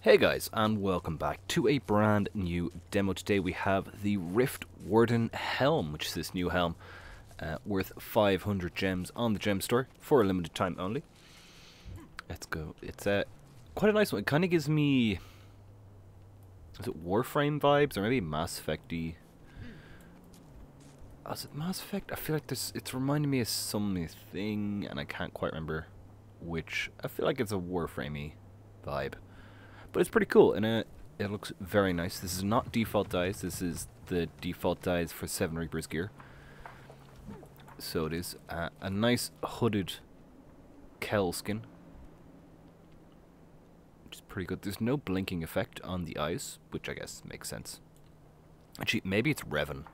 Hey guys, and welcome back to a brand new demo. Today we have the Rift Warden Helm, which is this new helm uh, worth 500 gems on the gem store for a limited time only. Let's go. It's uh, quite a nice one. It kind of gives me... Is it Warframe vibes or maybe Mass Effect-y? Oh, is it Mass Effect? I feel like this. it's reminding me of something and I can't quite remember which. I feel like it's a Warframey vibe. But it's pretty cool, and it, it looks very nice. This is not default dyes. This is the default dyes for Seven Reapers gear. So it is uh, a nice hooded Kell skin. Which is pretty good. There's no blinking effect on the eyes, which I guess makes sense. Actually, maybe it's Revan.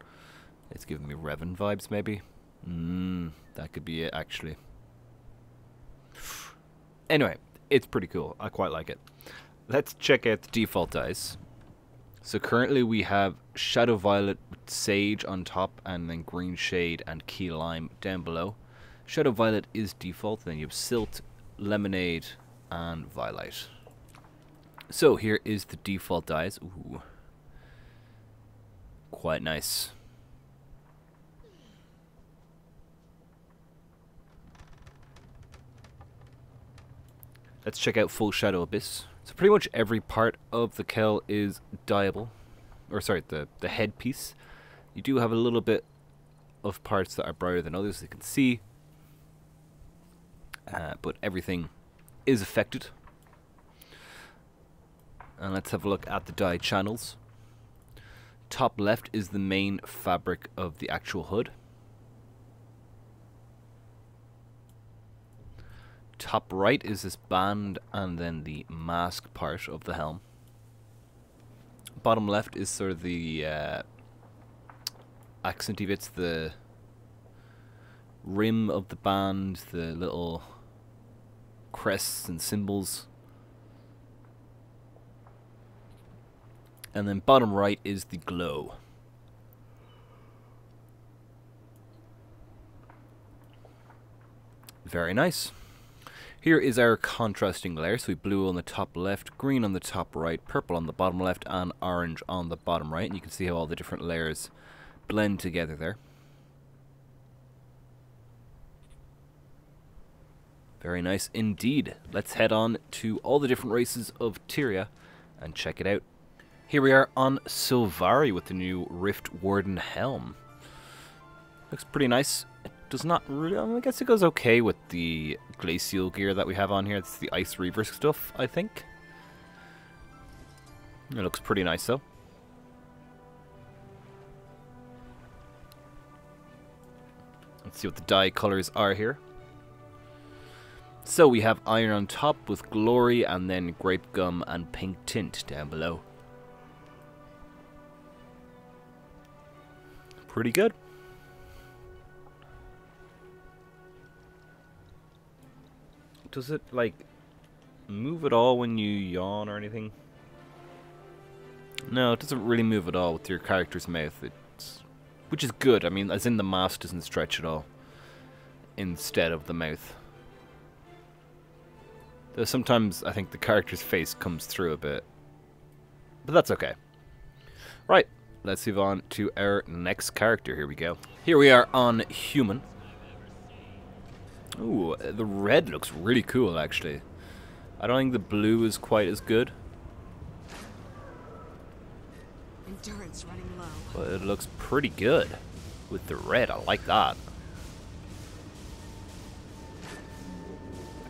It's giving me Revan vibes, maybe. Mmm, that could be it, actually. Anyway, it's pretty cool. I quite like it let's check out the default dice. So currently we have Shadow Violet with Sage on top and then Green Shade and Key Lime down below. Shadow Violet is default, then you have Silt, Lemonade and Violet. So here is the default dice. Ooh. Quite nice. Let's check out Full Shadow Abyss. So pretty much every part of the Kell is dyeable. Or sorry, the, the headpiece. You do have a little bit of parts that are brighter than others, you can see. Uh, but everything is affected. And let's have a look at the dye channels. Top left is the main fabric of the actual hood. Top right is this band and then the mask part of the helm. Bottom left is sort of the uh, accenty bits, the rim of the band, the little crests and symbols. And then bottom right is the glow. Very nice. Here is our contrasting layer. So we blue on the top left, green on the top right, purple on the bottom left, and orange on the bottom right. And you can see how all the different layers blend together there. Very nice indeed. Let's head on to all the different races of Tyria and check it out. Here we are on Sylvari with the new Rift Warden helm. Looks pretty nice. Does not really... Um, I guess it goes okay with the glacial gear that we have on here. It's the Ice Reaver stuff, I think. It looks pretty nice, though. Let's see what the dye colors are here. So we have iron on top with glory and then grape gum and pink tint down below. Pretty good. Does it like move at all when you yawn or anything? No, it doesn't really move at all with your character's mouth. It's which is good. I mean, as in the mask doesn't stretch at all instead of the mouth. Though sometimes I think the character's face comes through a bit. But that's okay. Right, let's move on to our next character. Here we go. Here we are on Human. Ooh, the red looks really cool, actually. I don't think the blue is quite as good. Endurance running low. But it looks pretty good with the red. I like that.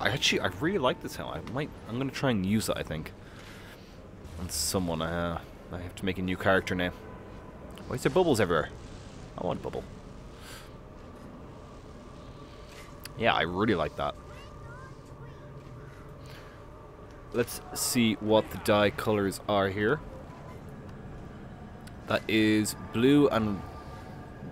I actually, I really like this helmet. I might, I'm gonna try and use it. I think. On someone, uh, I have to make a new character now. Why is there bubbles everywhere? I want a bubble. Yeah, I really like that. Let's see what the dye colors are here. That is blue and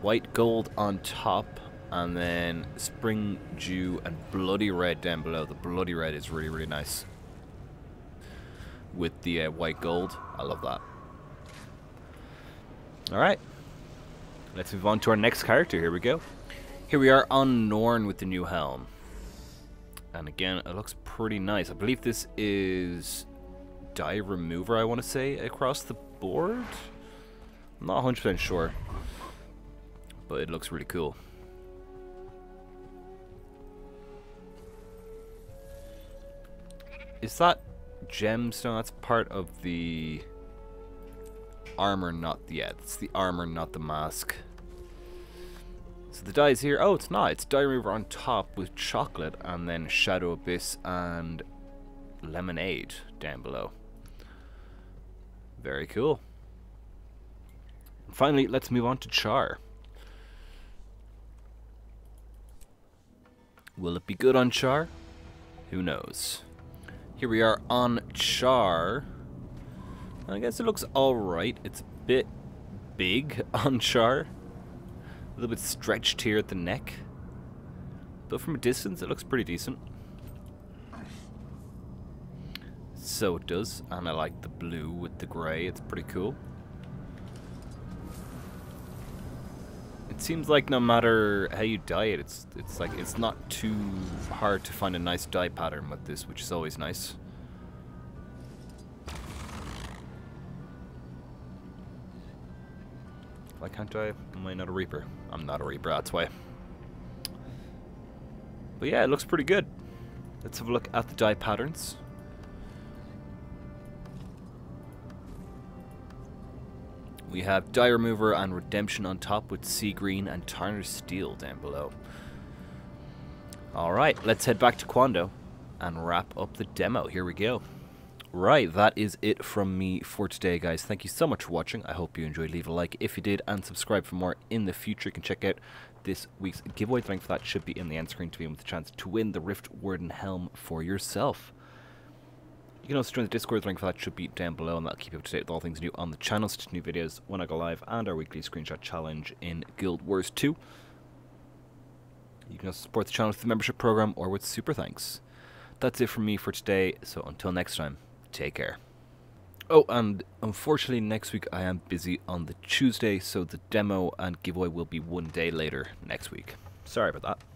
white gold on top, and then spring dew and bloody red down below. The bloody red is really, really nice. With the uh, white gold. I love that. Alright. Let's move on to our next character. Here we go. Here we are on Norn with the new helm. And again, it looks pretty nice. I believe this is dye remover, I want to say, across the board. I'm not 100% sure, but it looks really cool. Is that gemstone? That's part of the armor, not the... Yeah, it's the armor, not the mask. So the dye's here. Oh, it's not. It's dye remover on top with chocolate and then shadow abyss and lemonade down below. Very cool. Finally, let's move on to Charr. Will it be good on Charr? Who knows. Here we are on Charr. I guess it looks alright. It's a bit big on Charr. Little bit stretched here at the neck. But from a distance, it looks pretty decent. So it does, and I like the blue with the grey, it's pretty cool. It seems like no matter how you dye it, it's it's like it's not too hard to find a nice dye pattern with this, which is always nice. Why can't I? Am I not a Reaper? I'm not a Reaper, that's why. But yeah, it looks pretty good. Let's have a look at the dye patterns. We have Dye Remover and Redemption on top with Sea Green and Tarnished Steel down below. Alright, let's head back to Quoundo and wrap up the demo. Here we go. Right, that is it from me for today, guys. Thank you so much for watching. I hope you enjoyed. Leave a like if you did, and subscribe for more in the future. You can check out this week's giveaway. The link for that should be in the end screen to be with a chance to win the Rift Warden Helm for yourself. You can also join the Discord. The link for that should be down below, and that'll keep you up to date with all things new on the channel, such as new videos when I go live, and our weekly screenshot challenge in Guild Wars 2. You can also support the channel with the membership program or with super thanks. That's it from me for today, so until next time. Take care. Oh, and unfortunately next week I am busy on the Tuesday, so the demo and giveaway will be one day later next week. Sorry about that.